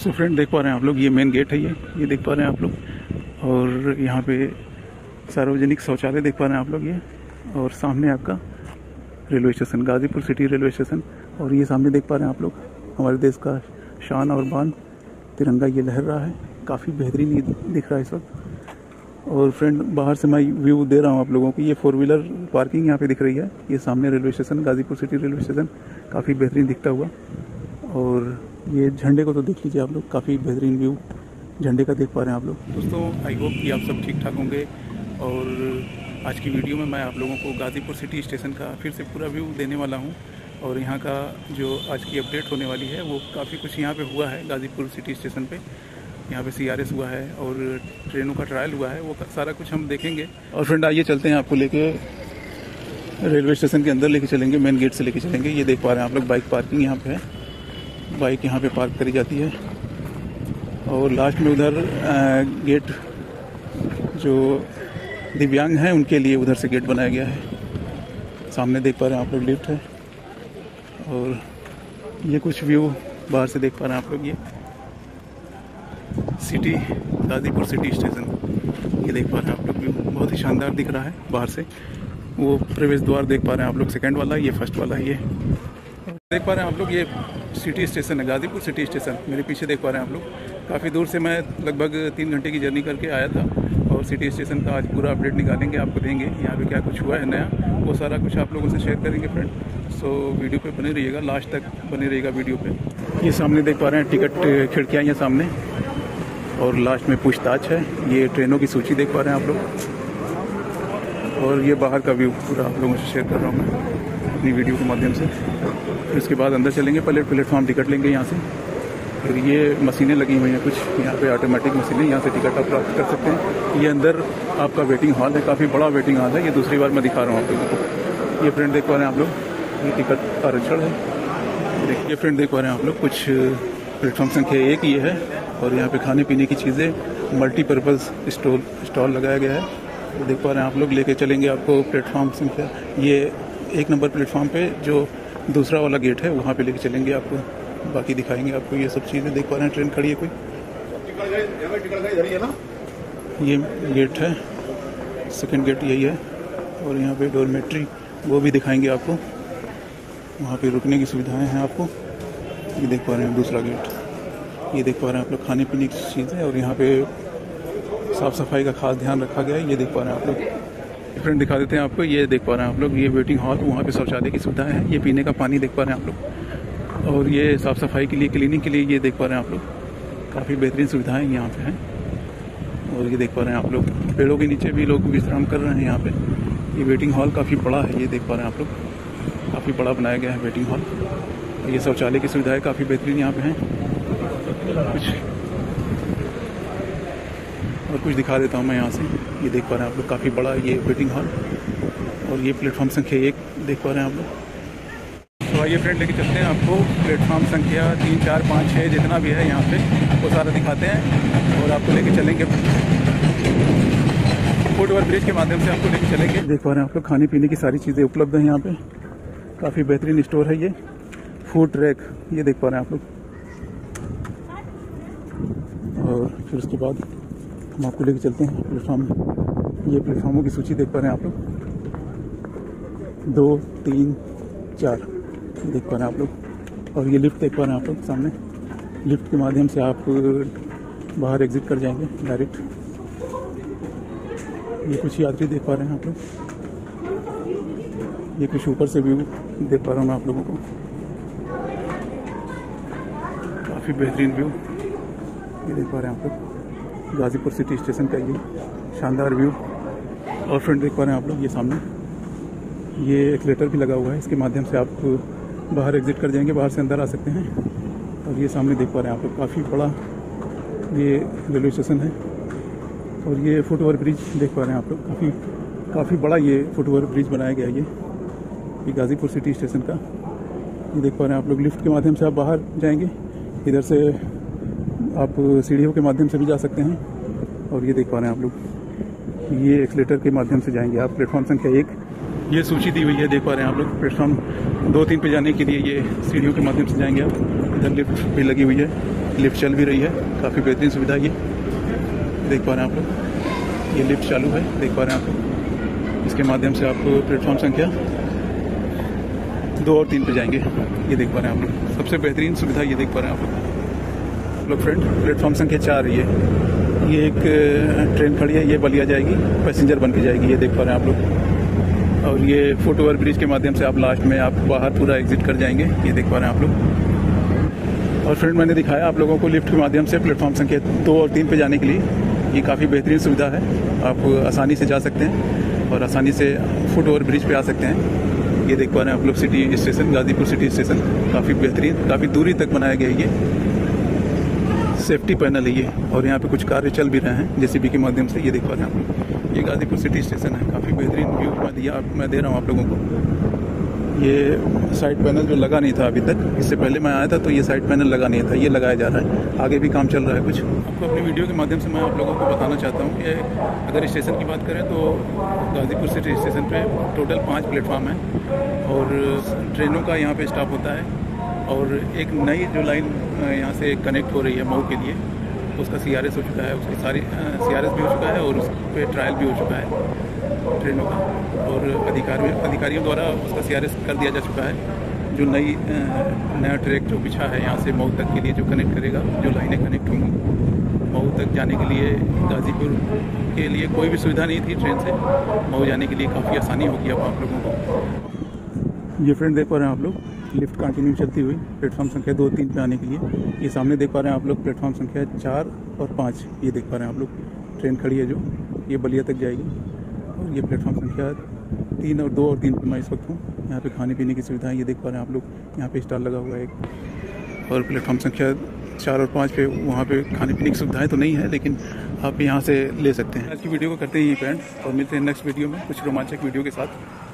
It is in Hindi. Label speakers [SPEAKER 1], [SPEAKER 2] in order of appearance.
[SPEAKER 1] सो फ्रेंड देख पा रहे हैं आप लोग, ये मेन गेट है ये ये देख पा रहे हैं आप लोग। और यहाँ पे सार्वजनिक शौचालय देख पा रहे हैं आप लोग ये, और सामने आपका railway station Ghazipur city railway station और ये सामने देख पा रहे हैं आप लोग, हमारे देश का शान और बान तिरंगा ये लहर रहा है, काफ़ी बेहतरीन ये दिख रहा है इस वक्त। और फ्रेंड बाहर से मैं व्यू दे रहा हूँ आप लोगों को, ये फोर व्हीलर पार्किंग यहाँ पे दिख रही है, ये सामने railway station Ghazipur city railway station काफ़ी बेहतरीन दिखता हुआ। और ये झंडे को तो देख लीजिए आप लोग, काफ़ी बेहतरीन व्यू झंडे का देख पा रहे हैं आप लोग। दोस्तों आई होप कि आप सब ठीक ठाक होंगे और आज की वीडियो में मैं आप लोगों को गाज़ीपुर सिटी स्टेशन का फिर से पूरा व्यू देने वाला हूँ और यहाँ का जो आज की अपडेट होने वाली है, वो काफ़ी कुछ यहाँ पे हुआ है, गाज़ीपुर सिटी स्टेशन पे। यहाँ पे सीआरएस हुआ है और ट्रेनों का ट्रायल हुआ है, वो सारा कुछ हम देखेंगे। और फ्रेंड आइए चलते हैं आपको लेके। रेलवे स्टेशन के अंदर लेके चलेंगे मेन गेट से लेके चलेंगे, ये देख पा रहे हैं आप लोग बाइक पार्किंग यहाँ पे है। बाइक यहाँ पे पार्क करी जाती है। और लास्ट में उधर गेट जो दिव्यांग हैं, उनके लिए उधर से गेट बनाया गया है। सामने देख पा रहे हैं आप लोग लिफ्ट है। और ये कुछ व्यू बाहर से देख पा रहे हैं आप लोग ये। सिटी, गाजीपुर सिटी स्टेशन, ये देख पा रहे हैं आप लोग व्यू। बहुत ही शानदार दिख रहा है बाहर से। वो प्रवेश द्वार देख पा रहे हैं आप लोग, सेकंड वाला, ये फ़र्स्ट वाला, ये। देख पा रहे हैं आप लोग, ये सिटी स्टेशन है, गाजीपुर सिटी स्टेशन, मेरे पीछे देख पा रहे हैं आप लोग। काफ़ी दूर से मैं लगभग तीन घंटे की जर्नी करके आया था और सिटी स्टेशन का आज पूरा अपडेट निकालेंगे, आपको देंगे, यहाँ पे क्या कुछ हुआ है नया, वो सारा कुछ आप लोगों से शेयर करेंगे फ्रेंड। सो वीडियो पे बने रहिएगा लास्ट तक बने रहिएगा वीडियो पे। ये सामने देख पा रहे हैं, टिकट, खिड़कियाँ यहाँ सामने। और लास्ट में पूछताछ है, ये ट्रेनों की सूची देख पा रहे हैं आप लोग। और ये बाहर का व्यू पूरा आप लोगों से शेयर कर रहा हूँ मैं। अपनी वीडियो के माध्यम से। फिर उसके बाद अंदर चलेंगे, पहले प्लेटफॉर्म टिकट लेंगे यहाँ से। फिर ये मशीनें लगी हुई हैं कुछ। यहाँ पे ऑटोमेटिक मशीनें यहाँ से टिकट आप प्राप्त कर सकते हैं। ये अंदर आपका वेटिंग हॉल है, काफ़ी बड़ा वेटिंग हॉल है। ये दूसरी बार मैं दिखा रहा हूँ आप लोगों को ये फ्रेंड देख पा रहे हैं आप लोग। ये टिकट आरक्षण है। देखिए फ्रेंड देख पा रहे हैं आप लोग, कुछ प्लेटफॉर्म संख्या एक ये है और यहाँ पे खाने पीने की चीज़ें मल्टीपर्पज़ स्टॉल स्टॉल लगाया गया है। देख पा रहे हैं आप लोग, लेके चलेंगे आपको प्लेटफॉर्म संख्या। ये एक नंबर प्लेटफॉर्म पे जो दूसरा वाला गेट है, वहाँ पे लेके चलेंगे आपको बाकी दिखाएँगे आपको ये सब चीज़ें। देख पा रहे हैं, ट्रेन खड़ी है कोई? ये गेट है सेकेंड गेट यही है, और यहाँ पे डोरमेट्री वो भी दिखाएँगे आपको। वहाँ पे रुकने की सुविधाएँ हैं आपको। ये देख पा रहे हैं, दूसरा गेट। ये देख पा रहे हैं आप लोग, खाने पीने की चीज़ें, और यहाँ पे साफ़ सफ़ाई का खास ध्यान रखा गया है। ये देख पा रहे हैं आप लोग। फ्रेंड दिखा देते हैं आपको, ये देख पा रहे हैं आप लोग, ये वेटिंग हॉल वहाँ पे शौचालय की सुविधाएँ हैं, ये पीने का पानी देख पा रहे हैं आप लोग। और ये साफ़ सफ़ाई के लिए क्लीनिंग के लिए ये देख पा रहे हैं आप लोग। काफ़ी बेहतरीन सुविधाएँ यहाँ पे हैं। और ये देख पा रहे हैं आप लोग, पेड़ों के नीचे भी लोग विश्राम कर रहे हैं यहाँ पे। ये वेटिंग हॉल काफ़ी बड़ा है, ये देख पा रहे हैं आप लोग। काफ़ी बड़ा बनाया गया है वेटिंग हॉल ये शौचालय की सुविधाएँ काफ़ी बेहतरीन यहाँ पे हैं। कुछ और कुछ दिखा देता हूँ मैं यहाँ से। ये देख पा रहे हैं आप लोग, काफ़ी बड़ा ये वेटिंग हॉल और ये प्लेटफॉर्म संख्या एक देख पा रहे हैं आप लोग। तो आइए फ्रेंड लेके चलते हैं आपको प्लेटफॉर्म संख्या तीन, चार, पाँच छः जितना भी है यहाँ पे, वो सारा दिखाते हैं और आपको लेके चलेंगे। फुट ओवर ब्रिज के माध्यम से आपको लेके चलेंगे। देख पा रहे हैं आप लोग खाने पीने की सारी चीज़ें उपलब्ध हैं यहाँ पे। काफ़ी बेहतरीन स्टोर है ये। फ़ूड ट्रैक ये देख पा रहे हैं आप लोग। और फिर उसके बाद हम आपको लेके चलते हैं प्लेटफॉर्म ये प्लेटफॉर्मों की सूची देख पा रहे हैं आप लोग। दो, तीन, चार देख पा रहे हैं आप लोग। और ये लिफ्ट देख पा रहे हैं आप लोग सामने। लिफ्ट के माध्यम से आप बाहर एग्जिट कर जाएँगे, डायरेक्ट। ये कुछ यात्री देख पा रहे हैं आप लोग। ये कुछ ऊपर से व्यू देख पा रहा हूँ मैं आप लोगों को। काफ़ी बेहतरीन व्यू ये देख पा रहे हैं आप लोग। गाजीपुर सिटी स्टेशन का ये शानदार व्यू और फ्रेंड देख पा रहे हैं आप लोग, ये सामने। ये एक लेटर भी लगा हुआ है, इसके माध्यम से आप बाहर एग्जिट कर जाएँगे, बाहर से अंदर आ सकते हैं। और ये सामने देख पा रहे हैं आप लोग, काफ़ी बड़ा ये रेलवे स्टेशन है। और ये फुट ओवर ब्रिज देख पा रहे हैं आप लोग, काफ़ी काफ़ी बड़ा ये फुट ओवर ब्रिज बनाया गया ये ये गाज़ीपुर सिटी स्टेशन का। ये देख पा रहे हैं आप लोग, लिफ्ट के माध्यम से आप बाहर जाएँगे, इधर से आप सीढ़ियों के माध्यम से भी जा सकते हैं। और ये देख पा रहे हैं आप लोग। ये एक्सलेटर के माध्यम से जाएँगे आप। प्लेटफॉर्म संख्या एक। ये सूची दी हुई है, देख पा रहे हैं आप लोग। प्लेटफॉर्म दो तीन पे जाने के लिए ये सीढ़ियों के माध्यम से जाएँगे आप। इधर लिफ्ट भी लगी हुई है। लिफ्ट चल भी रही है। काफ़ी बेहतरीन सुविधा ये। देख पा रहे हैं आप लोग। ये लिफ्ट चालू है। देख पा रहे हैं आप लोग। इसके माध्यम से आप प्लेटफॉर्म संख्या दो और तीन पे जाएँगे। ये देख पा रहे हैं आप लोग। सबसे बेहतरीन सुविधा ये देख पा रहे हैं आप लोग। लोग फ्रेंड प्लेटफॉर्म संख्या चार ये। ये एक ट्रेन खड़ी है, ये बलिया जाएगी पैसेंजर बन के जाएगी, ये देख पा रहे हैं आप लोग। और ये फुट ओवर ब्रिज के माध्यम से आप लास्ट में आप बाहर पूरा एग्जिट कर जाएँगे, ये देख पा रहे हैं आप लोग। और फ्रेंड मैंने दिखाया आप लोगों को लिफ्ट के माध्यम से प्लेटफॉर्म संख्या दो और तीन पे जाने के लिए। ये काफ़ी बेहतरीन सुविधा है, आप आसानी से जा सकते हैं और आसानी से फुट ओवर ब्रिज पे आ सकते हैं। ये देख पा रहे हैं आप लोग city station Ghazipur city station काफ़ी बेहतरीन, काफ़ी दूरी तक बनाया गया ये। सेफ्टी पैनल है ये, और यहाँ पे कुछ कार्य चल भी रहे हैं, जेसीबी के माध्यम से, ये देख रहे हैं ये गाजीपुर सिटी स्टेशन है, काफ़ी बेहतरीन व्यू मैं दिया मैं दे रहा हूँ आप लोगों को। ये साइड पैनल जो लगा नहीं था अभी तक, इससे पहले मैं आया था तो ये साइड पैनल लगा नहीं था, ये लगाया जा रहा है। आगे भी काम चल रहा है कुछ। आपको अपनी वीडियो के माध्यम से मैं आप लोगों को बताना चाहता हूँ कि अगर स्टेशन की बात करें तो गाजीपुर सिटी स्टेशन पे टोटल पाँच प्लेटफार्म हैं, और ट्रेनों का यहाँ पे स्टॉप होता है, और एक नई जो लाइन यहाँ से कनेक्ट हो रही है मऊ के लिए। उसका सीआरएस हो चुका है, उसकी सारी सी भी हो चुका है और उस पर ट्रायल भी हो चुका है ट्रेनों का। और अधिकारियों अधिकारियों द्वारा उसका सीआरएस कर दिया जा चुका है। जो नई नया ट्रैक जो बिछा है यहाँ से मऊ तक के लिए जो कनेक्ट करेगा, जो लाइनें कनेक्ट होंगी, मऊ तक जाने के लिए गाज़ीपुर के लिए कोई भी सुविधा नहीं थी ट्रेन से। मऊ जाने के लिए काफ़ी आसानी होगी अब आप लोगों को। ये फ्रेंड देख पा रहे हैं आप लोग। लिफ्ट कंटिन्यू चलती हुई प्लेटफॉर्म संख्या दो, तीन पे आने के लिए। ये सामने देख पा रहे हैं आप लोग, प्लेटफॉर्म संख्या चार और पाँच। ये देख पा रहे हैं आप लोग, ट्रेन खड़ी है जो। ये बलिया तक जाएगी। और ये प्लेटफॉर्म संख्या तीन और दो और तीन पर मैं इस वक्त हूँ। यहाँ पे खाने पीने की सुविधाएँ ये देख पा रहे हैं आप लोग, यहाँ पे स्टॉल लगा हुआ है एक। और प्लेटफॉर्म संख्या चार और पाँच पे वहाँ पे खाने पीने की सुविधाएँ तो नहीं है, लेकिन आप यहाँ से ले सकते हैं। आज की वीडियो को करते हैं ये फ्रेंड और मिलते हैं नेक्स्ट वीडियो में कुछ रोमांचक वीडियो के साथ।